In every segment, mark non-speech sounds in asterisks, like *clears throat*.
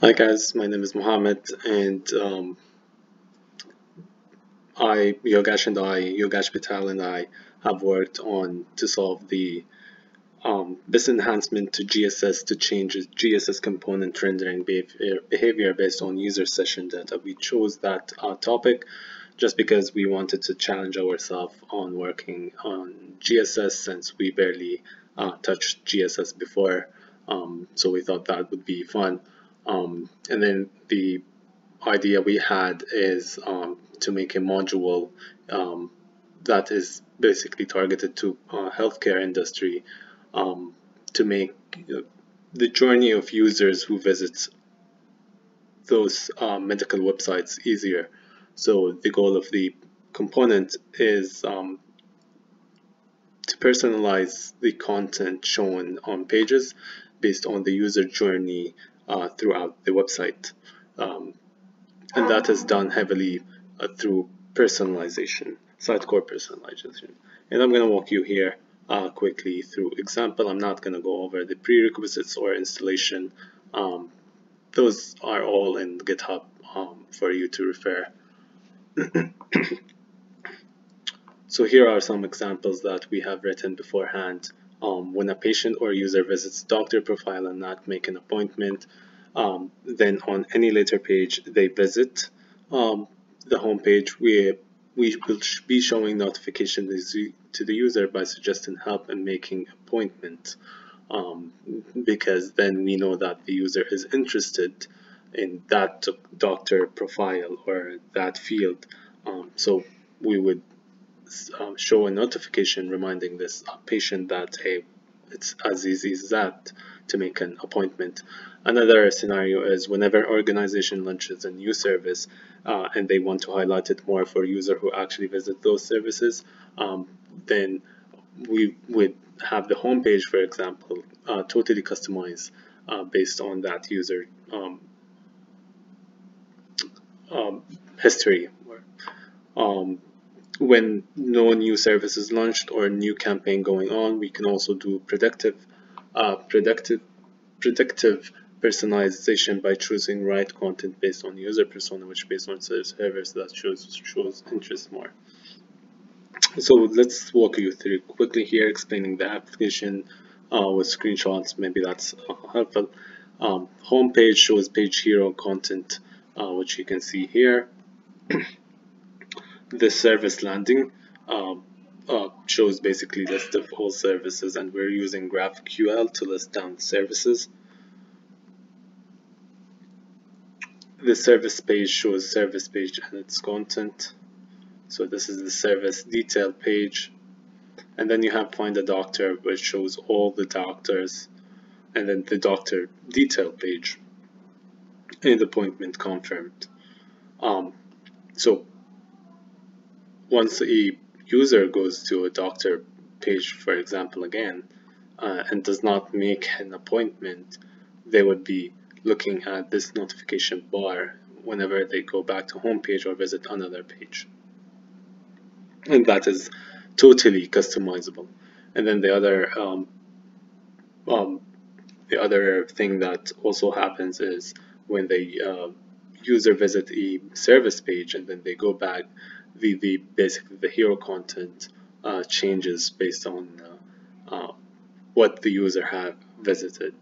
Hi guys, my name is Mohammed and um, I, Yogesh and I, Yogesh Patel and I have worked on to solve the um, this enhancement to JSS to change JSS component rendering behavior, based on user session data. We chose that uh, topic just because we wanted to challenge ourselves on working on JSS since we barely uh, touched JSS before. Um, so we thought that would be fun. Um, and then the idea we had is um, to make a module um, that is basically targeted to uh, healthcare industry um, to make uh, the journey of users who visit those uh, medical websites easier. So the goal of the component is um, to personalize the content shown on pages based on the user journey uh, throughout the website. Um, and that is done heavily uh, through personalization, Sitecore personalization. And I'm going to walk you here uh, quickly through example. I'm not going to go over the prerequisites or installation. Um, those are all in GitHub um, for you to refer. *coughs* so here are some examples that we have written beforehand. Um, when a patient or user visits doctor profile and not make an appointment, um, then on any later page they visit um, the home page, we, we will be showing notifications to the user by suggesting help and making appointment um, because then we know that the user is interested in that doctor profile or that field. Um, so we would um, show a notification reminding this patient that, hey, it's as easy as that to make an appointment. Another scenario is whenever organization launches a new service uh, and they want to highlight it more for user who actually visit those services, um, then we would have the homepage, for example, uh, totally customized uh, based on that user um, um, history. Um, when no new service is launched or a new campaign going on, we can also do predictive, uh, predictive, predictive personalization by choosing right content based on user persona, which based on servers that shows shows interest more. So let's walk you through quickly here, explaining the application uh, with screenshots. Maybe that's uh, helpful. Um, home page shows page hero content, uh, which you can see here. *clears throat* the service landing um, uh, shows basically list of all services, and we're using GraphQL to list down services. the service page shows service page and its content. So this is the service detail page. And then you have find a doctor which shows all the doctors and then the doctor detail page. And appointment confirmed. Um, so once a user goes to a doctor page for example again uh, and does not make an appointment they would be looking at this notification bar whenever they go back to home page or visit another page. And that is totally customizable. And then the other um, um, the other thing that also happens is when the uh, user visit a service page and then they go back, the, the basically the hero content uh, changes based on uh, uh what the user have visited.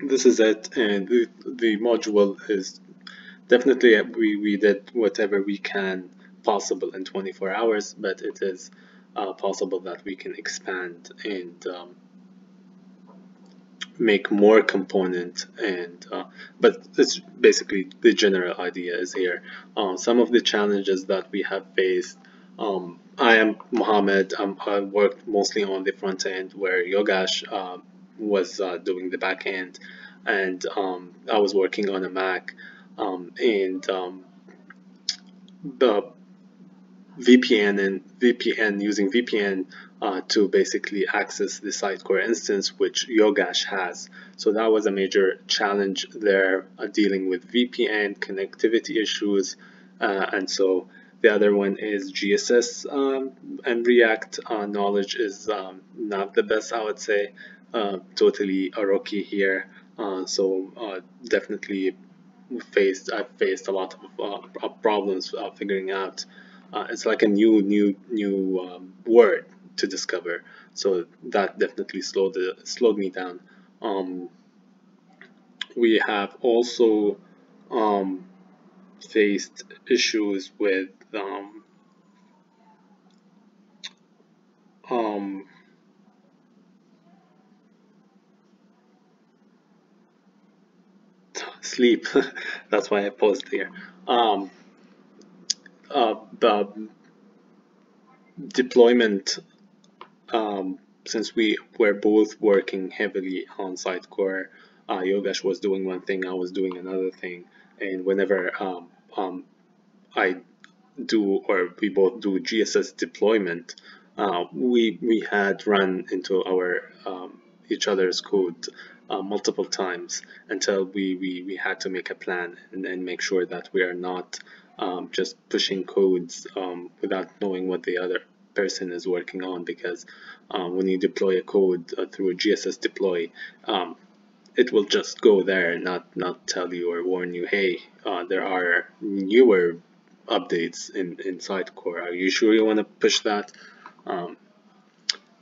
This is it and the, the module is definitely we, we did whatever we can possible in 24 hours but it is uh, possible that we can expand and um, make more component and uh, but it's basically the general idea is here. Uh, some of the challenges that we have faced um, I am Mohammed. Um, I worked mostly on the front end where Yogesh uh, was doing the back end. And um, I was working on a Mac um, and um, the VPN and VPN using VPN uh, to basically access the Sitecore instance which Yogesh has. So that was a major challenge there uh, dealing with VPN connectivity issues uh, and so the other one is JSS um, and React uh, knowledge is um, not the best I would say uh, totally a rookie here so definitely faced I've faced a lot of uh, problems uh, figuring out. Uh, it's like a new new new um, word to discover. So that definitely slowed the, slowed me down. Um, we have also um, faced issues with um, um, sleep. *laughs* That's why I paused here. Um, uh, the deployment, um, since we were both working heavily on Sitecore, uh, Yogesh was doing one thing, I was doing another thing, and whenever um, um, I do or we both do JSS deployment, uh, we we had run into our um, each other's code uh, multiple times until we, we, we had to make a plan and, make sure that we are not um, just pushing codes um, without knowing what the other person is working on because um, when you deploy a code uh, through a JSS deploy um, it will just go there and not not tell you or warn you hey uh, there are newer updates in, in Sitecore are you sure you want to push that um,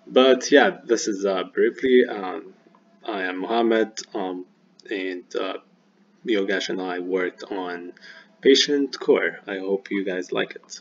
but yeah this is uh, briefly um, I am Mohammed um, and uh, Yogesh and I worked on Patient Core. I hope you guys like it.